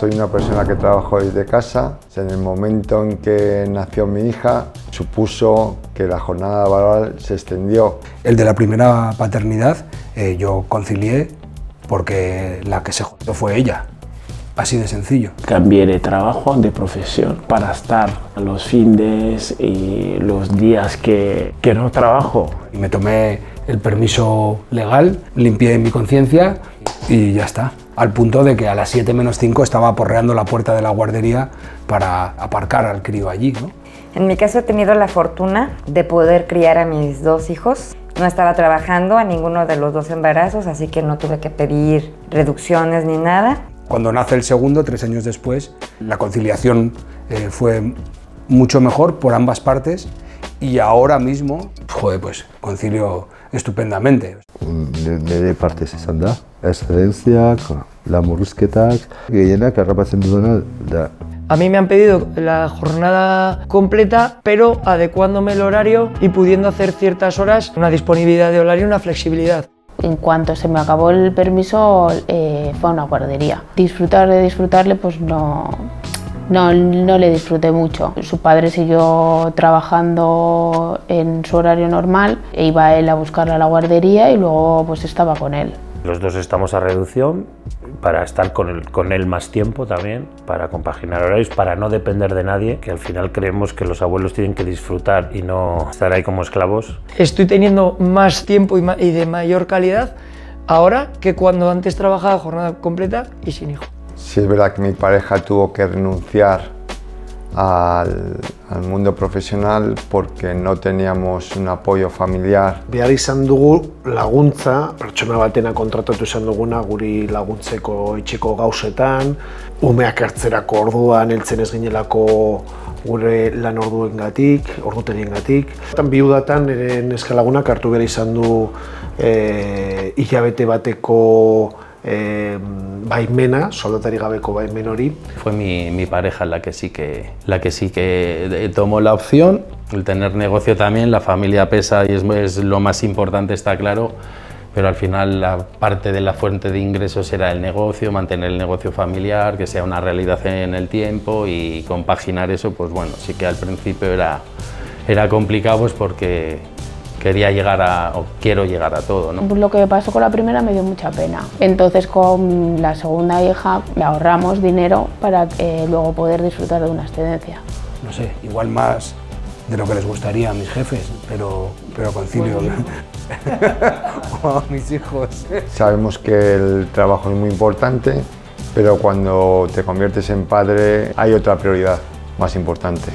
Soy una persona que trabajo desde casa. En el momento en que nació mi hija, supuso que la jornada laboral se extendió. El de la primera paternidad eh, yo concilié porque la que se jodió fue ella. Así de sencillo. Cambié de trabajo, de profesión, para estar los fines y los días que, que no trabajo. Y me tomé el permiso legal, limpié mi conciencia y ya está. Al punto de que a las 7 menos 5 estaba aporreando la puerta de la guardería para aparcar al crío allí. ¿no? En mi caso he tenido la fortuna de poder criar a mis dos hijos. No estaba trabajando a ninguno de los dos embarazos, así que no tuve que pedir reducciones ni nada. Cuando nace el segundo, tres años después, la conciliación eh, fue mucho mejor por ambas partes y ahora mismo, joder, pues concilio estupendamente. Nire partez izan da, eszedenziak, lamurruzketak, gehienak harrapatzen dudana da. A mí me han pedido la jornada completa, pero adecuándome el horario y pudiendo hacer ciertas horas, una disponibilidad de horario, una flexibilidad. En cuanto se me acabó el permiso, eh, fue a una guardería. Disfrutar de disfrutarle, pues no, no, no le disfruté mucho. Su padre siguió trabajando en su horario normal, e iba él a buscarla a la guardería y luego pues estaba con él. Los dos estamos a reducción para estar con él, con él más tiempo también, para compaginar horarios, para no depender de nadie, que al final creemos que los abuelos tienen que disfrutar y no estar ahí como esclavos. Estoy teniendo más tiempo y, ma- y de mayor calidad ahora que cuando antes trabajaba jornada completa y sin hijo. Sí es verdad que mi pareja tuvo que renunciar al, al mundo profesional porque no teníamos un apoyo familiar. Behar izan dugu laguntza, pertsona batena kontratatu izan duguna guri laguntzeko etxeko gauzetan, umeak hartzerako orduan heltzen ez ginelako gure lan orduengatik, orduteriengatik. Tan bi udatan ere neskalagunak hartu behar izan du e, hilabete bateko e, baimena, soldatari gabeko baimen hori. Fue mi, pareja la que sí que, la que, sí que eh, tomó la opción. El tener negocio también, la familia pesa y es, es lo más importante, está claro. Pero al final la parte de la fuente de ingresos era el negocio, mantener el negocio familiar, que sea una realidad en el tiempo y compaginar eso, pues bueno, sí que al principio era, era complicado pues porque quería llegar a, o quiero llegar a todo, ¿no? Lo que me pasó con la primera me dio mucha pena. Entonces con la segunda hija me ahorramos dinero para eh, luego poder disfrutar de una excedencia. No sé, igual más de lo que les gustaría a mis jefes, pero, pero concilio o a mis hijos. Sabemos que el trabajo es muy importante, pero cuando te conviertes en padre hay otra prioridad más importante.